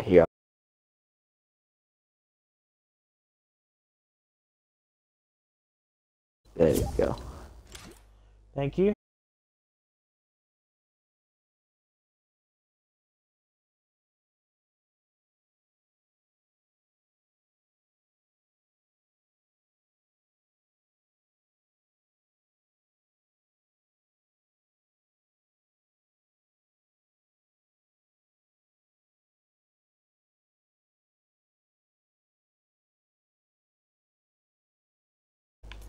Here. There you go. Thank you.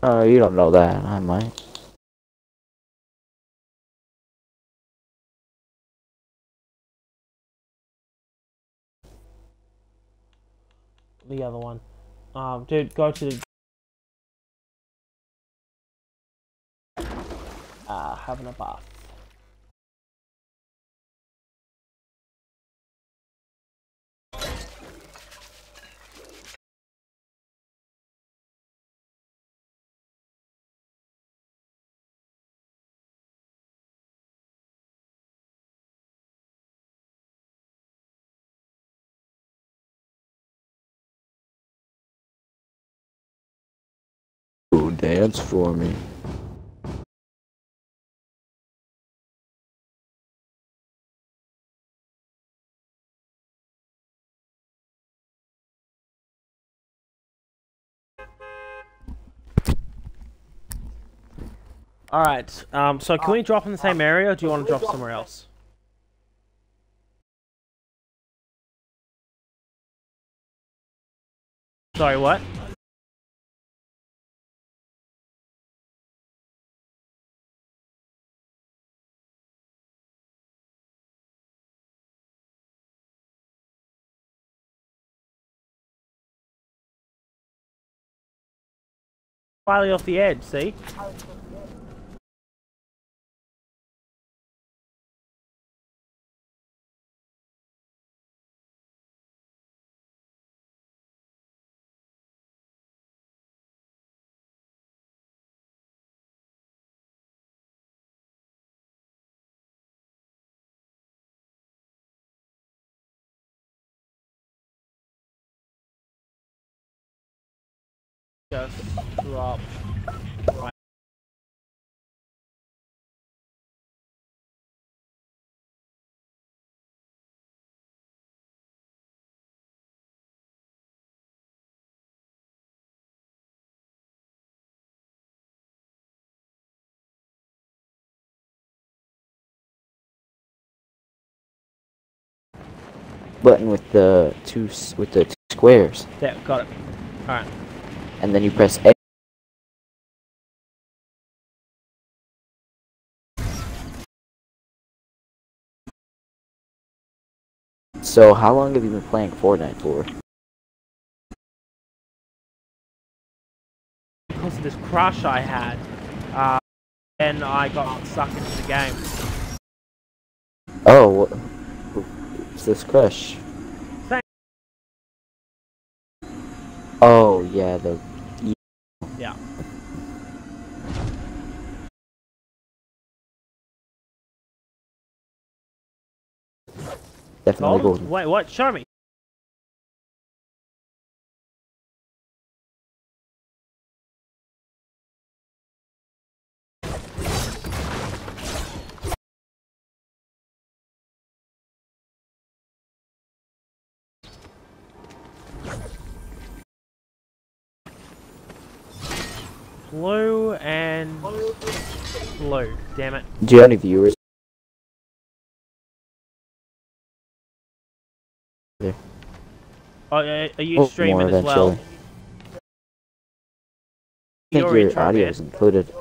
Oh, you don't know that. I might. The other one. Um, dude, go to the. Uh, having a bath. Dance for me. Alright, um, so can we drop in the same area or do you want to drop somewhere else? Sorry, what? Slightly off the edge, see? Just drop. Right. Button with the two with the two squares, There, got it. Alright. and then you press A. So, how long have you been playing Fortnite for? Because of this crush I had, uh, and I got sucked into the game. Oh, what, what's this crush? Thank- Oh, yeah, the Yeah. Definitely Gold? golden. Wait, what? Show me. Blue and blue. Damn it. Do you have any viewers? Are you Oh, streaming as well? I think your audio is included.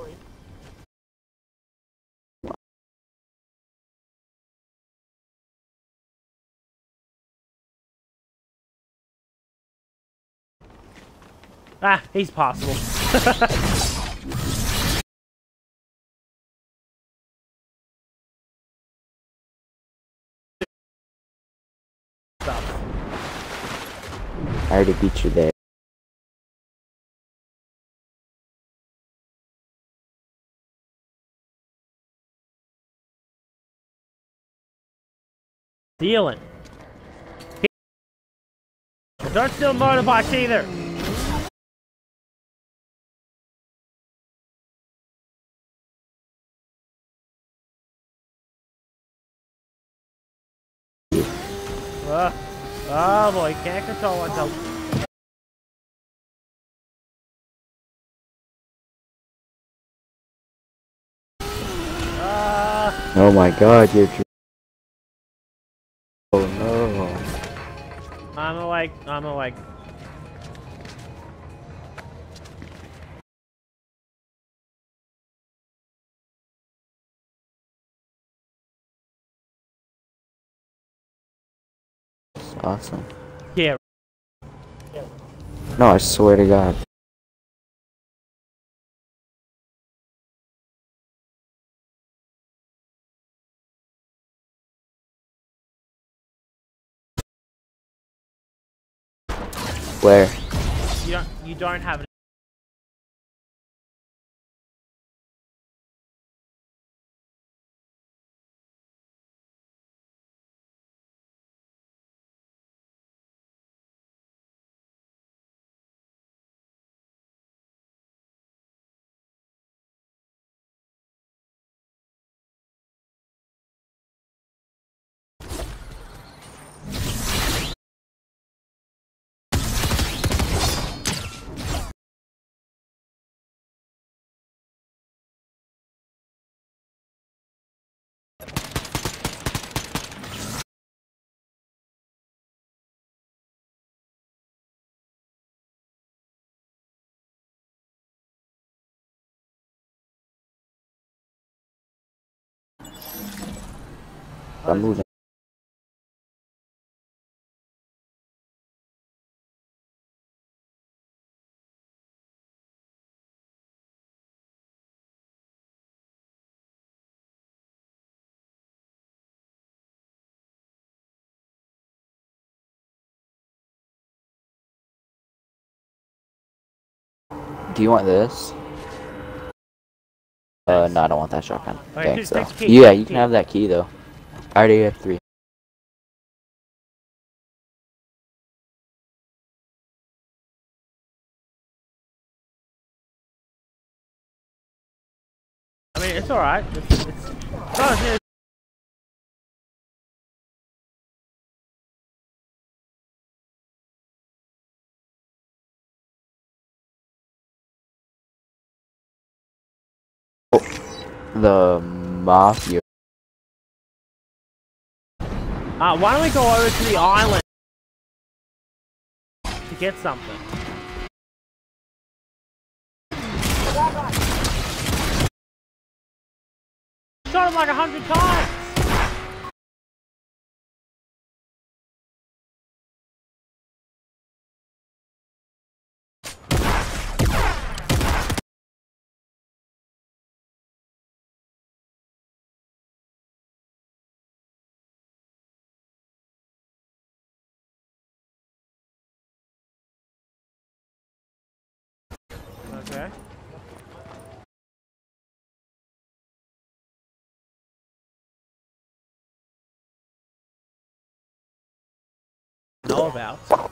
Ah, he's possible. already beat you there. Stealing. Don't steal motorbikes either. Uh, oh boy, can't control myself. Uh, Oh my god, you're. Oh no. I'm awake. I'm awake. Awesome. Yeah. No, I swear to god. Where? You don't. You don't have. Moving. Do you want this? Uh, no, I don't want that shotgun. Wait, Thanks, though. key, Yeah, you the can have that key, though. I already have three. I mean, it's all right. It's, it's, it's, The Mafia. Uh, why don't we go over to the island to get something? Shot him like a hundred times. Okay. Know about.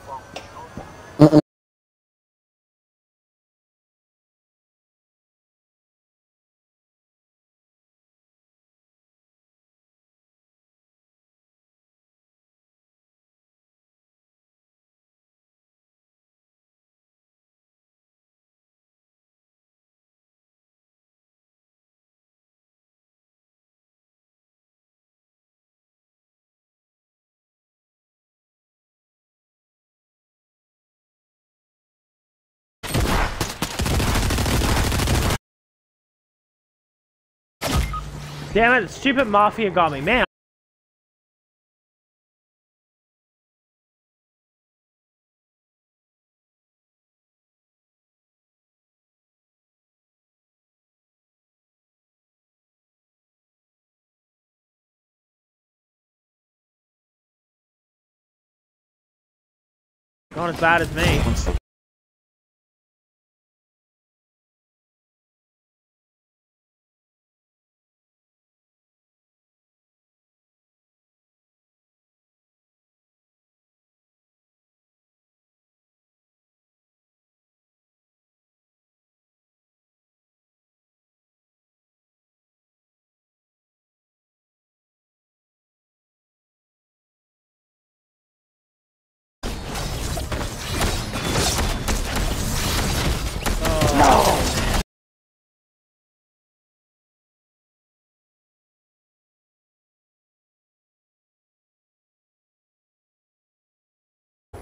Damn it, stupid mafia got me. Man, not as bad as me.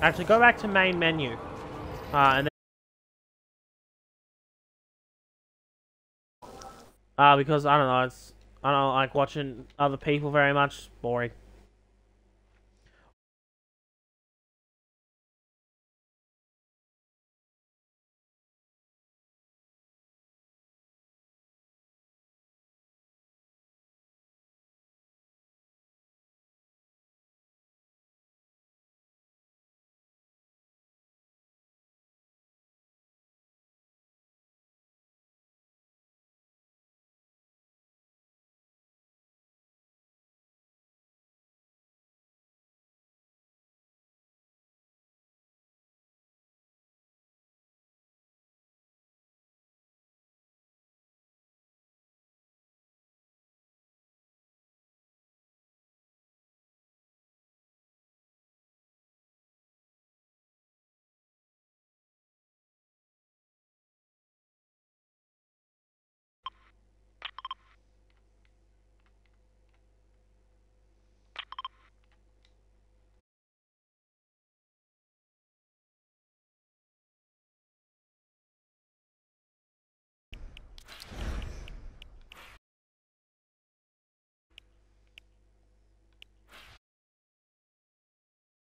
Actually, go back to main menu. Uh, and then... Uh, because, I don't know, it's... I don't like watching other people very much. Boring.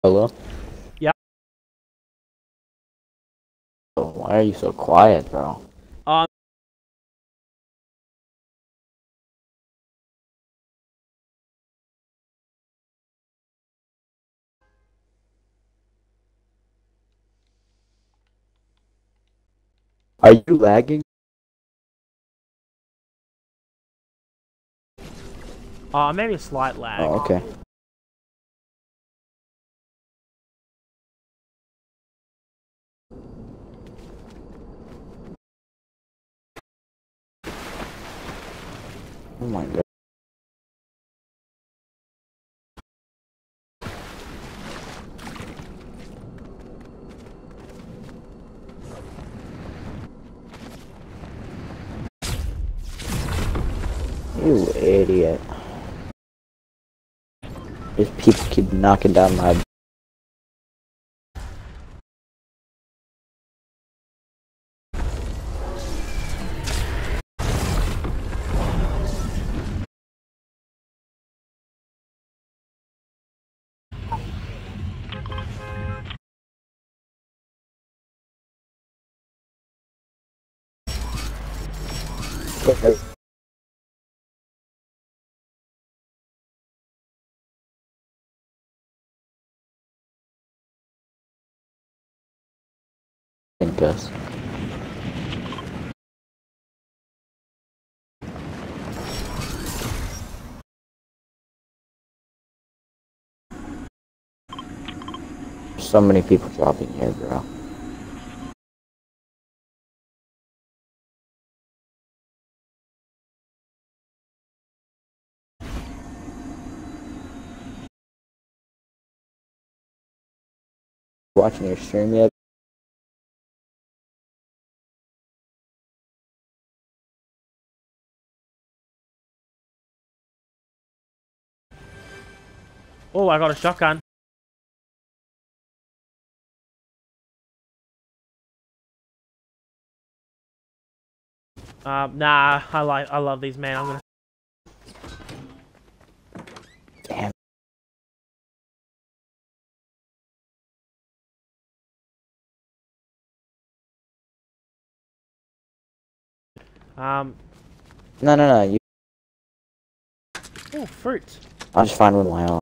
Hello? Yeah. Oh, why are you so quiet, bro? Um, Are you lagging? uh, maybe a slight lag. Oh, okay. Oh my god. You idiot. These people keep knocking down my Gus. So many people dropping here, bro. Watching your stream yet? Oh, I got a shotgun. Um, nah, I like, I love these, man. I'm gonna. Damn. Um, No, no, no. You. oh, fruit. I'll just find one my own.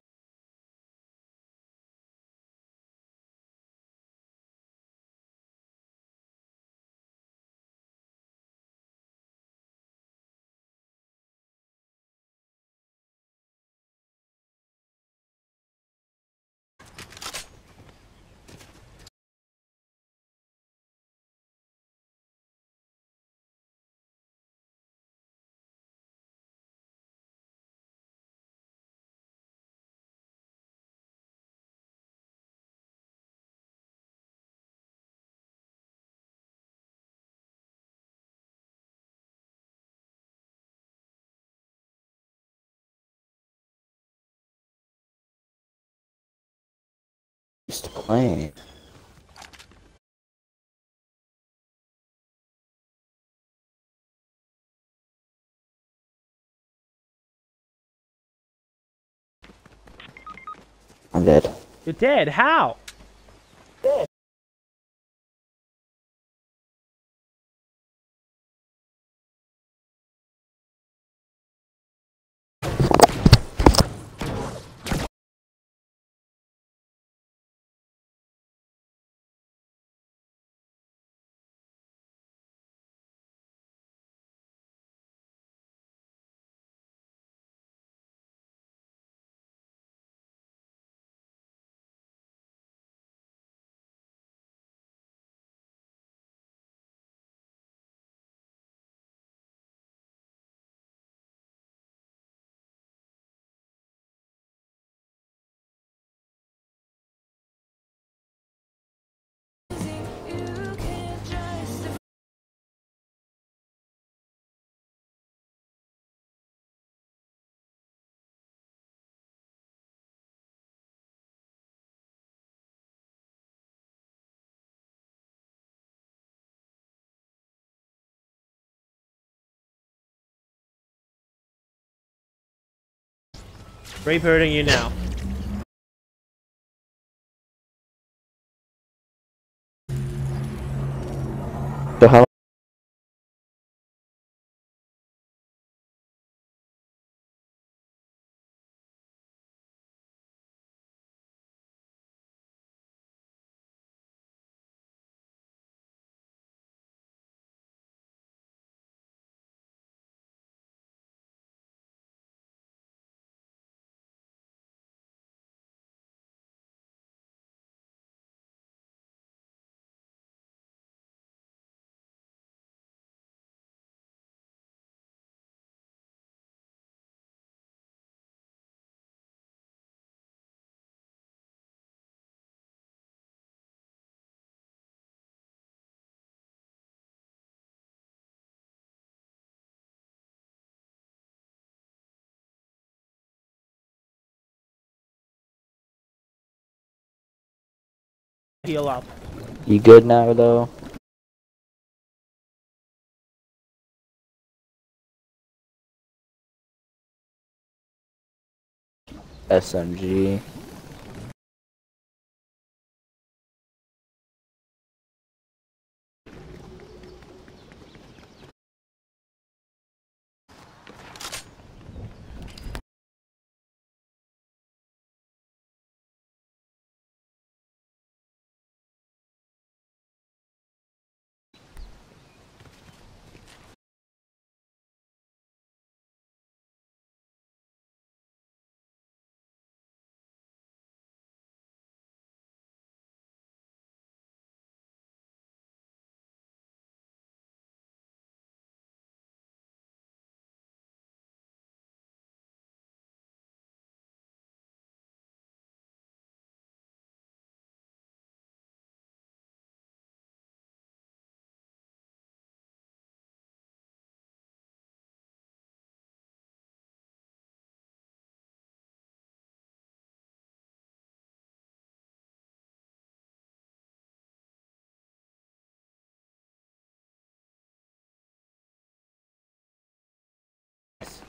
Missed plane. I'm dead. You're dead. How? Rebooting you now. So how Up. you good now though? SMG.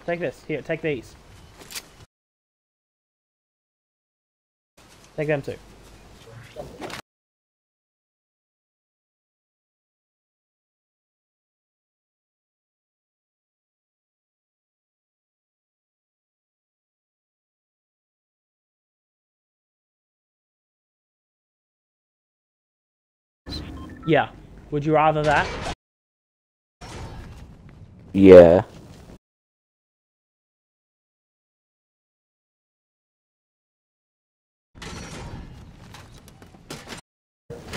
Take this. Here, take these. Take them too. Yeah. Would you rather that? Yeah.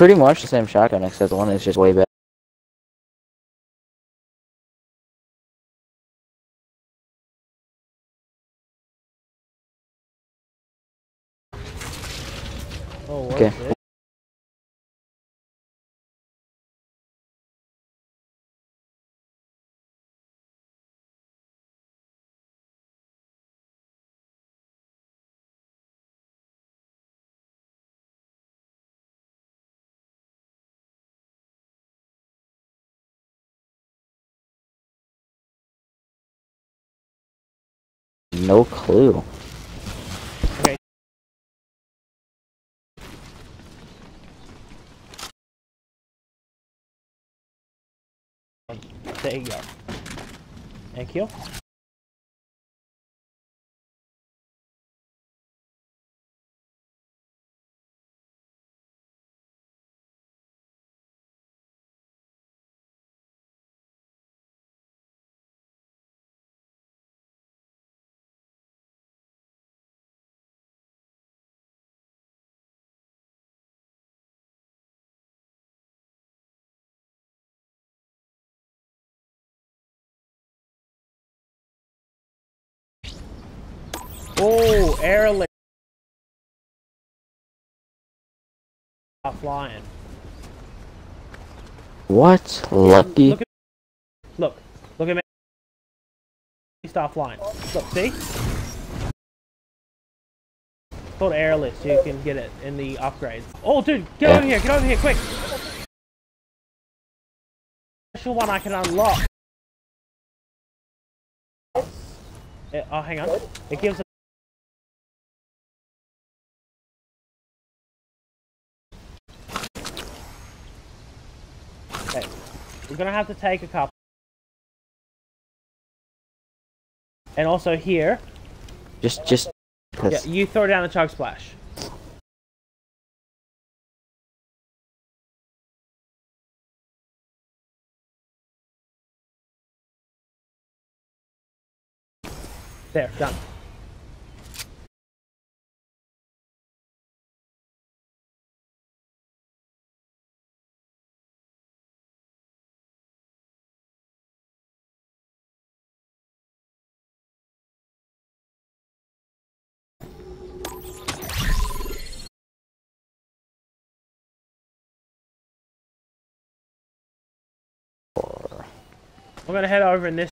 Pretty much the same shotgun, except the one is just way better. No clue. There you go. Thank you. Airlift. Flying. What? Lucky? Look, at, look, look at me. Stop flying. Look, see? It's called airlift, so you can get it in the upgrades. Oh, dude, get Yeah. over here, get over here, quick! Special one I can unlock. It- oh, hang on. It gives a Okay, we're gonna have to take a couple. And also here, Just, just, yeah, you throw down the chug splash. There, done. I'm gonna head over in this.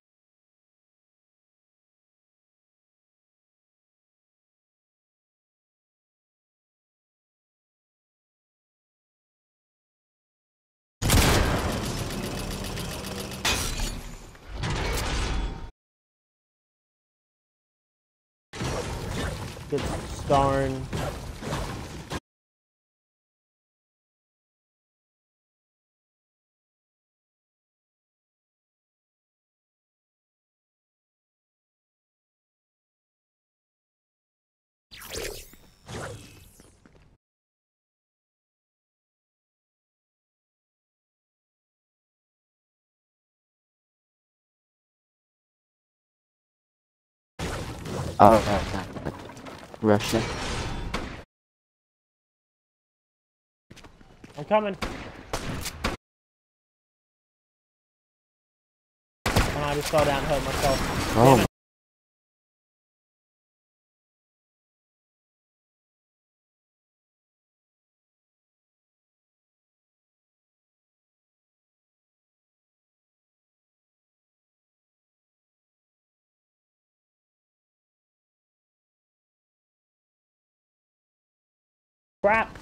Good stone. Oh, uh, Russia. I'm coming. And I just fell down and hurt myself. Oh, Crap.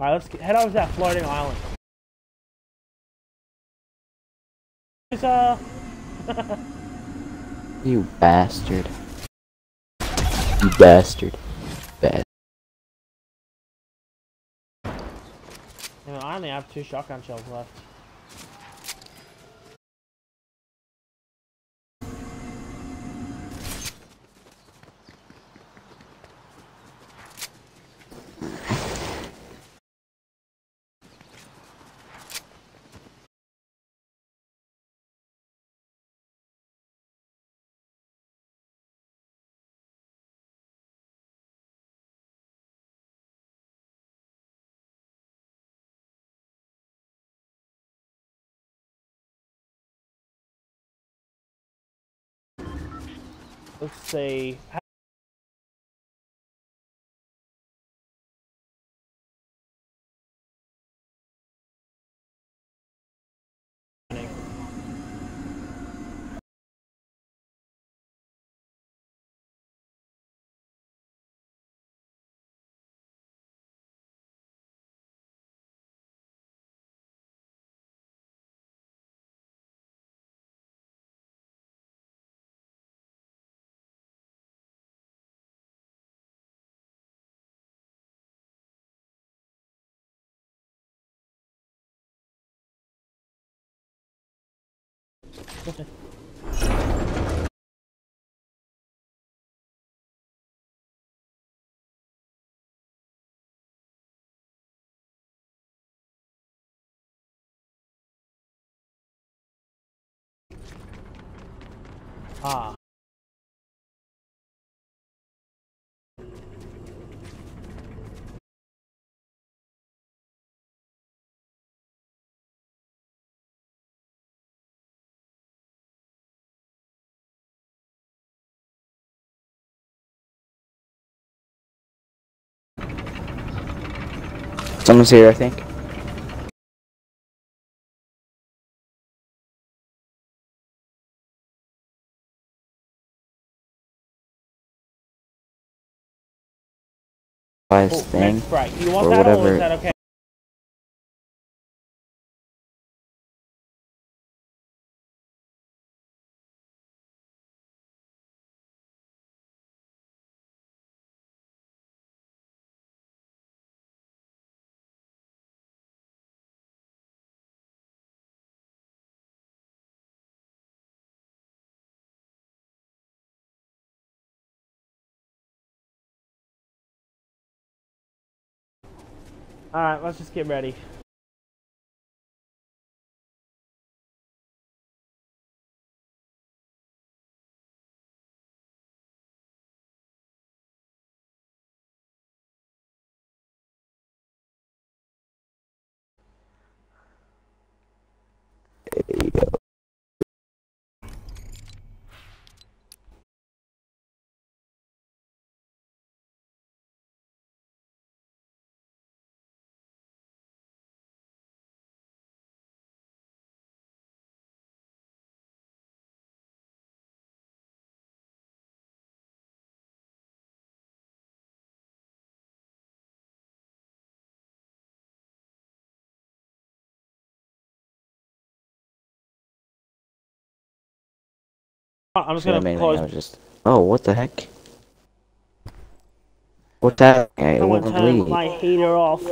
Alright, let's get, head over to that floating island. Uh, you bastard. You bastard. Bad. I only have two shotgun shells left. Let's Ah. Someone's here, I think. Oh, thing. next break. You want or that or whatever. is that okay? Alright, let's just get ready. I'm just gonna close. I was just. Oh, what the heck? What that? I I'm gonna turn my heater off.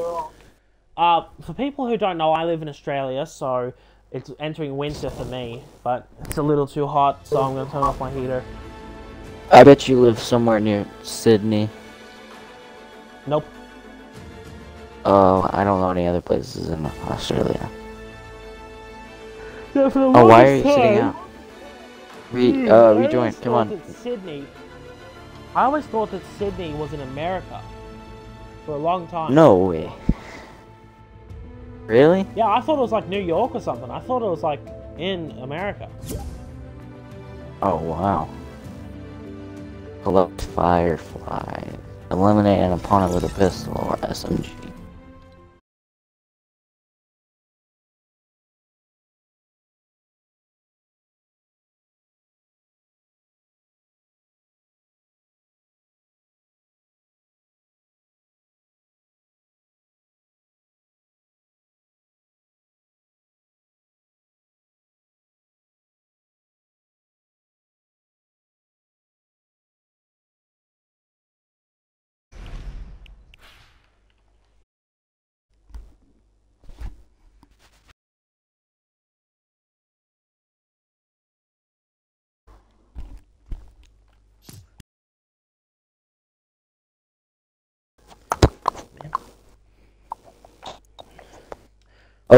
Uh, for people who don't know, I live in Australia, so it's entering winter for me. But it's a little too hot, so I'm gonna turn off my heater. I bet you live somewhere near Sydney. Nope. Oh, I don't know any other places in Australia. Yeah, the Oh, why are you longest sitting out? Re, Hmm, uh, rejoin. Come on. Sydney. I always thought that Sydney was in America for a long time. No way. Really? Yeah, I thought it was like New York or something. I thought it was like in America. Oh wow. Collect firefly. Eliminate an opponent with a pistol or SMG.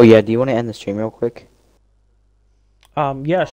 Oh yeah, do you want to end the stream real quick? Um, yeah,